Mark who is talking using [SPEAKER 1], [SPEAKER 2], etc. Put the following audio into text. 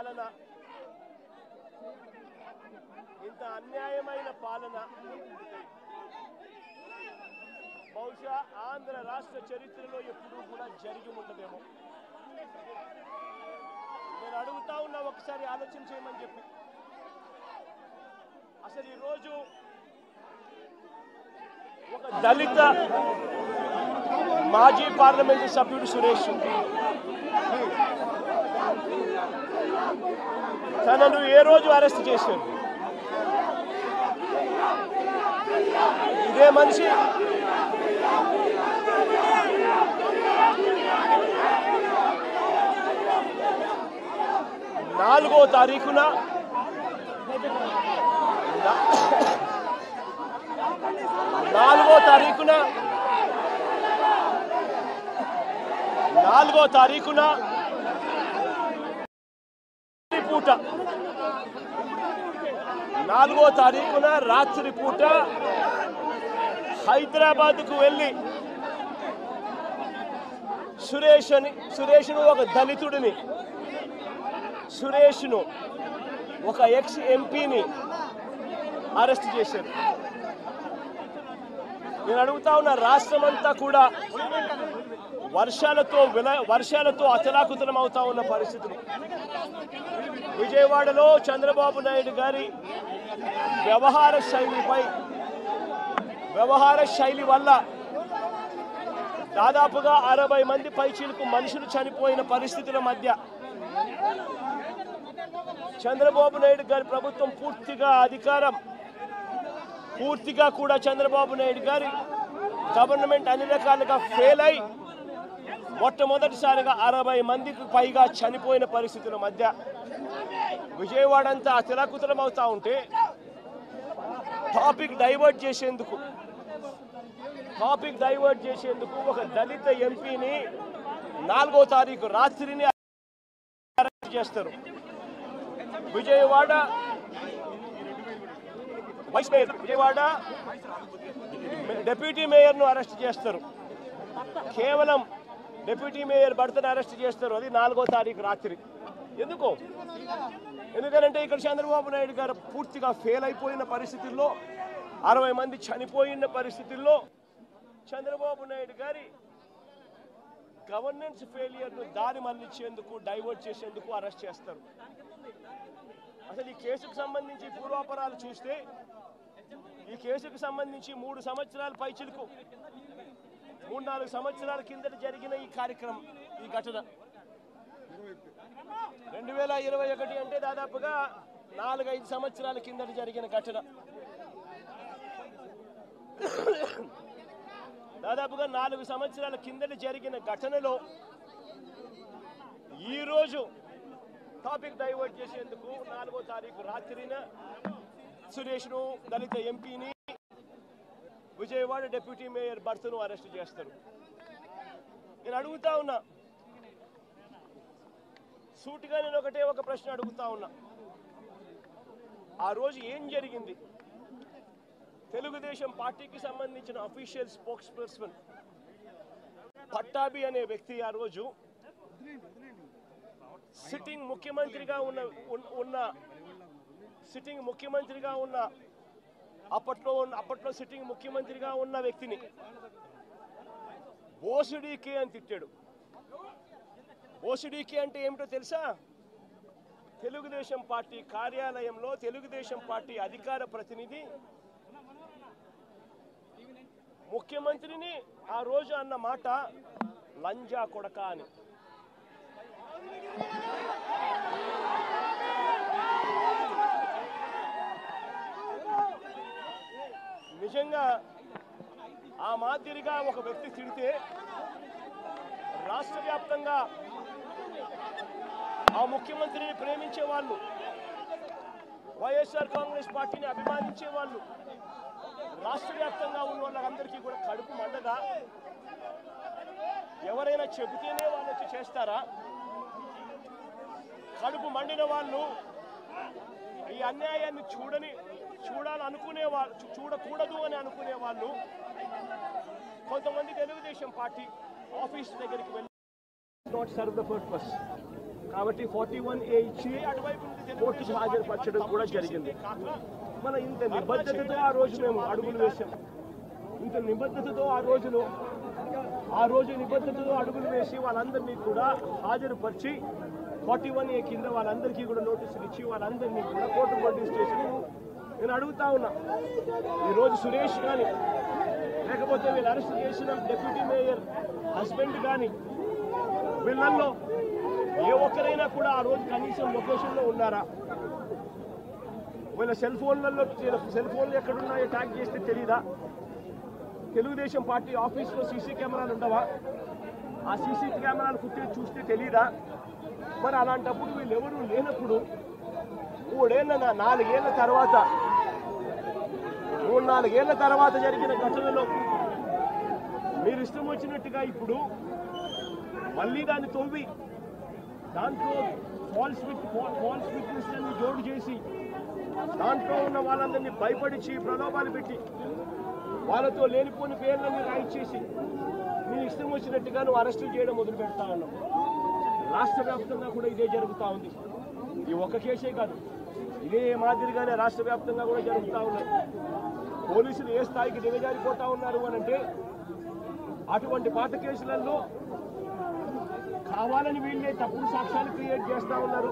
[SPEAKER 1] పాలన. ఇంత అన్యాయమైన పాలన. బహుశా ఆంధ్ర రాష్ట్ర చరిత్రలో ఎప్పుడూ కూడా జరిగి ఉండదేమో. నేను అడుగుతా ఉన్నా ఒకసారి ఆలోచన చేయమని చెప్పి. అసలు ఈరోజు ఒక దళిత మాజీ పార్లమెంటు సభ్యుడు సురేష్ తనను ఏ రోజు అరెస్ట్ చేశారు? ఇదే మనిషి? నాలుగో తారీఖున నాలుగో తారీఖున నాలుగో తారీఖున పూట. నాలుగో తారీఖున రాత్రి పూట హైదరాబాద్కు వెళ్ళి సురేష్ అని సురేష్ను ఒక దళితుడిని సురేష్ను ఒక ఎక్స్ ఎంపీని అరెస్ట్ చేశారు. నేను అడుగుతా ఉన్న రాష్ట్రం అంతా కూడా వర్షాలతో విల వర్షాలతో అతలాకుతలం అవుతా ఉన్న పరిస్థితులు. విజయవాడలో చంద్రబాబు నాయుడు గారి వ్యవహార శైలిపై వ్యవహార శైలి వల్ల దాదాపుగా అరవై మంది పైచీలకు మనుషులు చనిపోయిన పరిస్థితుల మధ్య చంద్రబాబు నాయుడు గారి ప్రభుత్వం పూర్తిగా అధికారం పూర్తిగా కూడా చంద్రబాబు నాయుడు గారి గవర్నమెంట్ అన్ని రకాలుగా ఫెయిల్ అయి మొట్టమొదటిసారిగా అరవై మందికి పైగా చనిపోయిన పరిస్థితుల మధ్య విజయవాడ అంతా అతలాకుతలం అవుతా ఉంటే టాపిక్ డైవర్ట్ చేసేందుకు టాపిక్ డైవర్ట్ చేసేందుకు ఒక దళిత ఎంపీని నాలుగో తారీఖు రాత్రిని అరెస్ట్ చేస్తారు. Vijayawada vice mayor Vijayawada deputy మేయర్ను arrest చేస్తారు. కేవలం డిప్యూటీ మేయర్ భర్తను అరెస్ట్ చేస్తారు. అది నాలుగో తారీఖు రాత్రి. ఎందుకు? ఎందుకంటే ఇక్కడ చంద్రబాబు నాయుడు గారు పూర్తిగా ఫెయిల్ అయిపోయిన పరిస్థితుల్లో అరవై మంది చనిపోయిన పరిస్థితుల్లో చంద్రబాబు నాయుడు గారి గవర్నెన్స్ ఫెయిలియర్ను దారి మళ్ళించేందుకు డైవర్ట్ చేసేందుకు అరెస్ట్ చేస్తారు. అసలు ఈ కేసుకు సంబంధించి పూర్వాపరాలు చూస్తే ఈ కేసుకు సంబంధించి మూడు సంవత్సరాల పైచిలకు మూడు నాలుగు సంవత్సరాల కిందట జరిగిన ఈ కార్యక్రమం ఈ ఘటన. రెండు వేల ఇరవై ఒకటి అంటే దాదాపుగా నాలుగైదు సంవత్సరాల కిందట జరిగిన ఘటన. దాదాపుగా నాలుగు సంవత్సరాల కిందట జరిగిన ఘటనలో ఈరోజు టాపిక్ డైవర్ట్ చేసేందుకు నాలుగో తారీఖు రాత్రిన సురేష్ను దళిత ఎంపీని విజయవాడ డిప్యూటీ మేయర్ భర్తను అరెస్ట్ చేస్తారు. నేను అడుగుతా ఉన్నా. సూటిగా నేను ఒకటే ఒక ప్రశ్న అడుగుతా ఉన్నా. ఆ రోజు ఏం జరిగింది? తెలుగుదేశం పార్టీకి సంబంధించిన అఫీషియల్ స్పోక్స్ పర్సన్ పట్టాభి అనే వ్యక్తి ఆ రోజు సిట్టింగ్ ముఖ్యమంత్రిగా ఉన్న ఉన్న- ఉన్న సిట్టింగ్ ముఖ్యమంత్రిగా ఉన్న అప్పట్లో అప్పట్లో సిట్టింగ్ ముఖ్యమంత్రిగా ఉన్న వ్యక్తిని. ఓసిడీకే అని తిట్టాడు. ఓసిడీకే అంటే ఏమిటో తెలుసా? తెలుగుదేశం పార్టీ కార్యాలయంలో తెలుగుదేశం పార్టీ అధికార ప్రతినిధి. ముఖ్యమంత్రిని ఆ రోజు అన్న మాట లంజా కొడక అని. విధంగా ఆ మాదిరిగా ఒక వ్యక్తి తిడితే రాష్ట్ర వ్యాప్తంగా ఆ ముఖ్యమంత్రిని ప్రేమించే వాళ్ళు వైఎస్ఆర్ కాంగ్రెస్ పార్టీని అభిమానించే వాళ్ళు రాష్ట్ర వ్యాప్తంగా ఉన్న వాళ్ళందరికీ కూడా కడుపు మండదా ఎవరైనా చెబితేనే వాళ్ళు వచ్చి చేస్తారా? కడుపు మండిన వాళ్ళు ఈ అన్యాయాన్ని చూడని చూడాలనుకునే వాళ్ళు చూడకూడదు అని అనుకునే వాళ్ళు కొంతమంది తెలుగుదేశం పార్టీ ఆఫీస్ దగ్గరికి వెళ్ళి నాట్ సర్వ్ ద పర్పస్ కాబట్టి ఫార్టీ వన్ ఏ ఇచ్చి కోర్టుకు హాజరుపరచడం కూడా జరిగింది. మన ఇంత నిబద్ధతతో ఆ రోజు మేము అడుగులు వేసాం ఇంత నిబద్ధతతో ఆ రోజులో ఆ రోజు నిబద్ధతతో అడుగులు వేసి వాళ్ళందరినీ కూడా హాజరుపరిచి ఫార్టీ వన్ ఏ కింద వాళ్ళందరికీ కూడా నోటీసులు ఇచ్చి వాళ్ళందరినీ కూడా కోర్టు ప్రొడ్యూస్ చేసి నేను అడుగుతా ఉన్నా. ఈరోజు సురేష్ కానీ లేకపోతే వీళ్ళు అరెస్ట్ చేసిన డిప్యూటీ మేయర్ హస్బెండ్ కానీ వీళ్ళల్లో ఏ ఒక్కరైనా కూడా ఆ రోజు కనీసం లొకేషన్లో ఉన్నారా? వీళ్ళ సెల్ ఫోన్లలో సెల్ ఫోన్లు ఎక్కడున్నాయో ట్యాగ్ చేస్తే తెలీదా? తెలుగుదేశం పార్టీ ఆఫీస్లో సీసీ కెమెరాలు ఉండవా? ఆ సీసీ కెమెరాలు కుట్టి చూస్తే తెలీదా? మరి అలాంటప్పుడు వీళ్ళు ఎవరు లేనప్పుడు మూడేళ్ళ నాలుగేళ్ళ తర్వాత మూడు నాలుగేళ్ళ తర్వాత జరిగిన ఘటనలో మీరు ఇష్టం వచ్చినట్టుగా ఇప్పుడు మళ్ళీ దాన్ని తొవ్వి దాంట్లో ఫాల్స్ విత్ ఫాల్స్ విట్నెస్లను జోడు చేసి దాంట్లో ఉన్న వాళ్ళందరినీ భయపడిచి ప్రలోభాలు పెట్టి వాళ్ళతో లేనిపోని పేర్లన్నీ రాయించేసి మీరు ఇష్టం వచ్చినట్టుగా నువ్వు అరెస్టు చేయడం మొదలు పెడతా ఉన్నావు. రాష్ట్ర వ్యాప్తంగా కూడా ఇదే జరుగుతూ ఉంది. ఈ ఒక్క కేసే కాదు. ఇదే మాదిరిగానే రాష్ట్ర వ్యాప్తంగా కూడా జరుగుతూ ఉన్నాయి పోలీసులు ఏ స్థాయికి దిగజారిపోతా ఉన్నారు అని అంటే అటువంటి పాత కేసులలో కావాలని వీళ్ళే తప్పుడు సాక్ష్యాలు క్రియేట్ చేస్తూ ఉన్నారు.